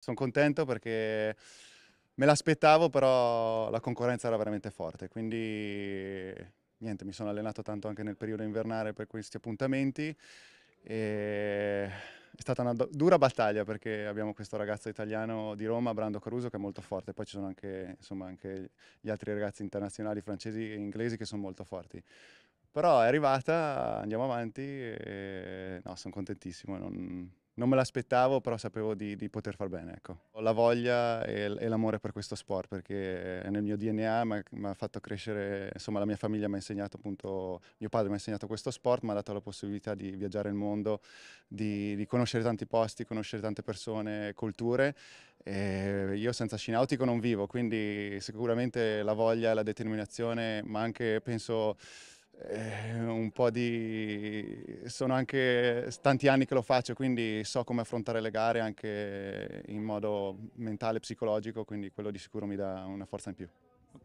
Sono contento perché me l'aspettavo, però la concorrenza era veramente forte, quindi niente, mi sono allenato tanto anche nel periodo invernale per questi appuntamenti e è stata una dura battaglia perché abbiamo questo ragazzo italiano di Roma, Brando Caruso, che è molto forte, poi ci sono anche, insomma, anche gli altri ragazzi internazionali francesi e inglesi che sono molto forti. Però è arrivata, andiamo avanti e no, sono contentissimo. Non, non me l'aspettavo, però sapevo di, di, poter far bene. Ecco. La voglia e, e, l'amore per questo sport perché è nel mio DNA, mi ha fatto crescere, insomma la mia famiglia mi ha insegnato appunto, mio padre mi ha insegnato questo sport, mi ha dato la possibilità di viaggiare il mondo, di, di conoscere tanti posti, conoscere tante persone, culture. E io senza sci nautico non vivo, quindi sicuramente la voglia, la determinazione, ma anche penso un po' di... sono anche tanti anni che lo faccio, quindi so come affrontare le gare anche in modo mentale psicologico, quindi quello di sicuro mi dà una forza in più.